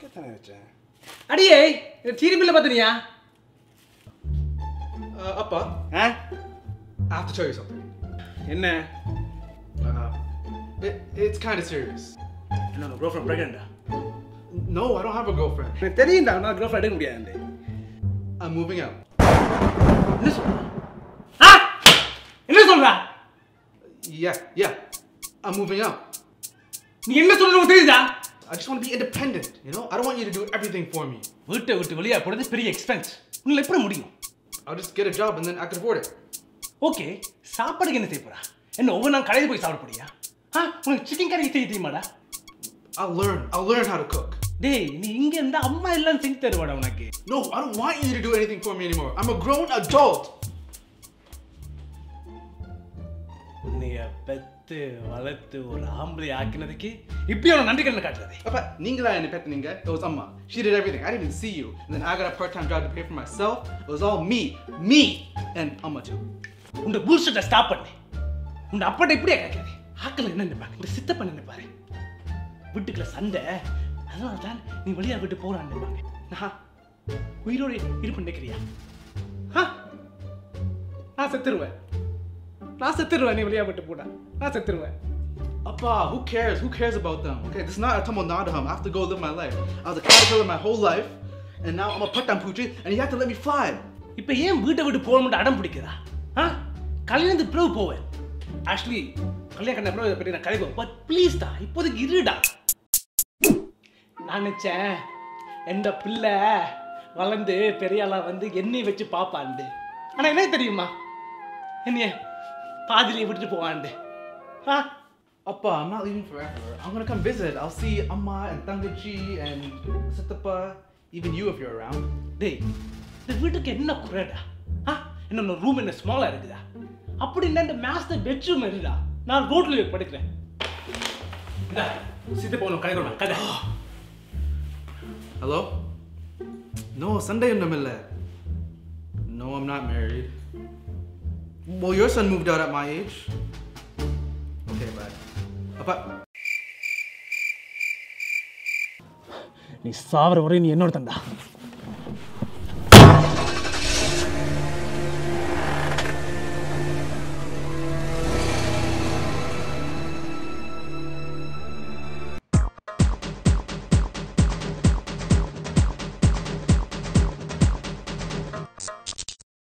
கேத்தானே வச்சேன் அடியே சீரிபில்ல பார்த்தினியா Uh, Appa, ah I have to tell you something. என்ன Uh, it, it's kind of serious. என்ன bro friend ப்ரெக்னெண்டா No, I don't have a girlfriend. எனக்கு தெரியும்டா நான் girl friend எடுக்க முடியாது I'm moving out. என்ன சொல்ற ஆ என்ன சொல்ற Yeah, yeah. I'm moving out. நீ என்ன சொல்ற உனக்கு தெரியுதா I just want to be independent, you know? I don't want you to do everything for me. வீட்டை விட்டு வெளியே போறது பெரிய எக்ஸ்பென்ஸ் உங்களை எப்படி முடியும் I'll just get a job and then I could afford it. Okay சாப்பாடுக்கு என்ன செய்ய போறா என்ன ஒவ்வொரு நாள் கடையில் போய் சாப்பிட போறியா ஆ உனக்கு சிக்கன் கறி செய்ய தெரியுமாடா I'll learn. I'll learn how to cook. டேய் நீ இங்க இருந்தா அம்மா எல்லாம் செஞ்சு தருவாடா உனக்கு No, I don't want you to do anything for me anymore. I'm a grown adult. உன்னைய பெத்து வளர்த்து ஒரு ஆம்பளை ஆக்கினதுக்கு இப்பயும் அவனை நன்றி கண்ணை காட்டுறது Appa, Ningla and Petninga, it was Amma. She did everything. I didn't even see you. And then I got a part-time job to pay for myself. It was all me. Me! And Amma too. உண்ட புல்ஷிட்டை stop பண்ணு உண்ட அப்பட்ட இப்படியே கேட்காது ஆக்கள் என்ன நினைப்பாங்க இந்த சித்தப்ப நினைப்பாரு வீட்டுக்குள்ள சண்டை அதனால தான் நீ வெளியே விட்டு போறான்னு நான் உயிரோடு இருப்பு நினைக்கிறியா? நான் செத்துருவேன் நான் செத்துருவேன் நீ வெளியே விட்டு போடா நான் செத்துருவேன் Appa, who cares? Who cares about them? Okay, this is not a Tamil Nadaham. I have to go live my life. I was a caterpillar my whole life, and now I'm a Pattam Poochie, and you have to let me fly. இப்போ ஏன் வீட்டை விட்டு போகணும்னு அடம் பிடிக்கிறா ஆ கல்யாணத்துக்கு பிறகு போவேன் actually கல்யாணம் கண்ண பிறகு பற்றி நான் கதைப்போம் பட் ப்ளீஸ் டா இப்போதைக்கு இருடா நான் நினச்சேன் எந்த பிள்ளை வளர்ந்து பெரிய வந்து என்னை வச்சு பார்ப்பாண்டு ஆனால் என்ன தெரியுமா என்னைய பாதியிலே விட்டுட்டு போவாண்டு ஆ Appa, I'm not leaving forever. I'm gonna come visit. I'll see Amma and Tangachi and Sitapa, even you if you're around. டேய் இந்த வீட்டுக்கு என்ன குறைடா ஆ என்ன ரூம் என்ன ஸ்மாலா இருக்குதா அப்படின்னா இந்த மாஸ்டர் பெட்ரூம் இருக்குதா நான் ரோட்ல படுக்கிறேன் இந்தா சித்த போகணும் கதை கதை Hello? No, Sunday in the middle. No, I'm not married. Well, your son moved out at my age. Okay, bye. அப்பா. நீ சாவர வரை நீ என்னோட தண்டா